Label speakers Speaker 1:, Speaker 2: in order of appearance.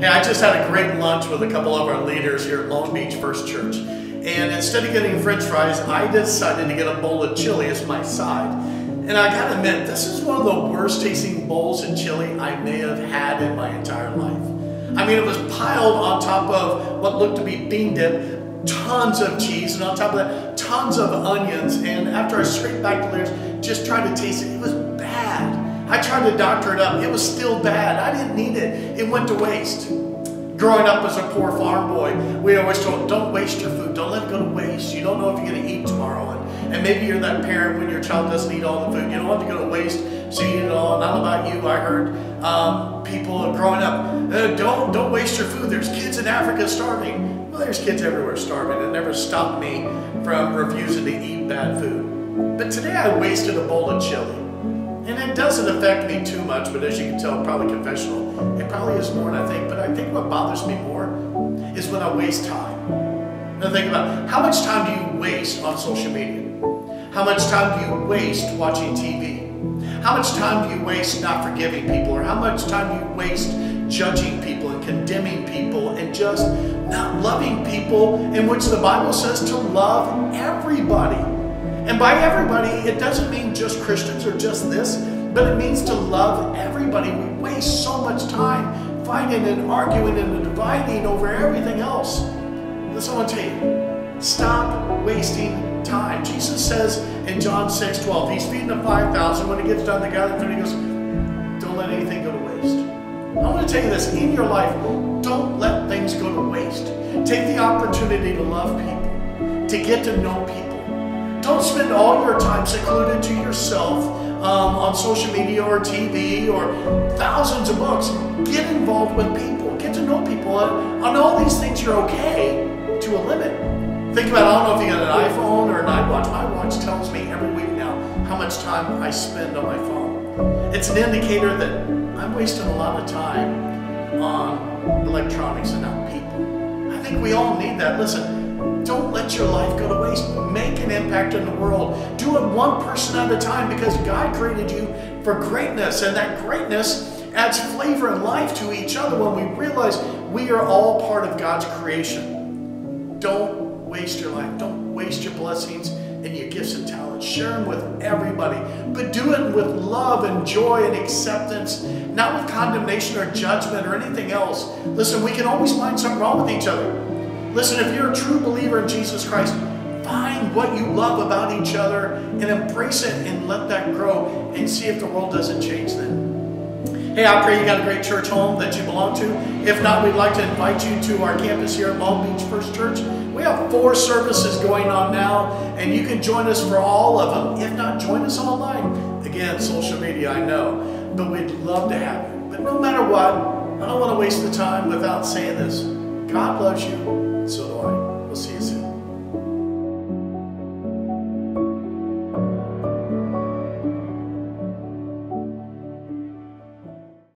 Speaker 1: Hey, I just had a great lunch with a couple of our leaders here at Long Beach First Church. And instead of getting french fries, I decided to get a bowl of chili as my side. And I gotta admit, this is one of the worst tasting bowls of chili I may have had in my entire life. I mean, it was piled on top of what looked to be bean dip, tons of cheese, and on top of that, tons of onions. And after I scraped back the layers, just tried to taste it, it was bad. I tried to doctor it up. It was still bad. I didn't need it. It went to waste. Growing up as a poor farm boy, we always told, don't waste your food. Don't let it go to waste. You don't know if you're going to eat tomorrow. And, and maybe you're that parent when your child doesn't eat all the food. You don't want to go to waste, so you eat it all. Not about you. I heard um, people growing up, uh, don't, don't waste your food. There's kids in Africa starving. Well, there's kids everywhere starving. It never stopped me from refusing to eat bad food. But today I wasted a bowl of chili. And it doesn't affect me too much, but as you can tell, probably confessional. It probably is more than I think, but I think what bothers me more is when I waste time. Now think about how much time do you waste on social media? How much time do you waste watching TV? How much time do you waste not forgiving people? Or how much time do you waste judging people and condemning people and just not loving people in which the Bible says to love everybody? And by everybody, it doesn't mean just Christians or just this, but it means to love everybody. We waste so much time fighting and arguing and dividing over everything else. Listen, I want to tell you, stop wasting time. Jesus says in John 6 12, he's feeding the 5,000. When he gets done, the gathering he goes, Don't let anything go to waste. I want to tell you this in your life, don't let things go to waste. Take the opportunity to love people, to get to know people don't spend all your time secluded to yourself um, on social media or TV or thousands of books. Get involved with people. Get to know people. On all these things, you're okay to a limit. Think about, I don't know if you got an iPhone or an iWatch. My watch tells me every week now how much time I spend on my phone. It's an indicator that I'm wasting a lot of time on electronics and not people. I think we all need that. Listen, don't let your life go to waste. Make an impact in the world. Do it one person at a time because God created you for greatness, and that greatness adds flavor and life to each other when we realize we are all part of God's creation. Don't waste your life. Don't waste your blessings and your gifts and talents. Share them with everybody, but do it with love and joy and acceptance, not with condemnation or judgment or anything else. Listen, we can always find something wrong with each other. Listen, if you're a true believer in Jesus Christ, find what you love about each other and embrace it and let that grow and see if the world doesn't change then. Hey, I pray you got a great church home that you belong to. If not, we'd like to invite you to our campus here at Long Beach First Church. We have four services going on now, and you can join us for all of them. If not, join us online. Again, social media, I know, but we'd love to have you. But no matter what, I don't want to waste the time without saying this. God loves you, so do I. We'll see you soon.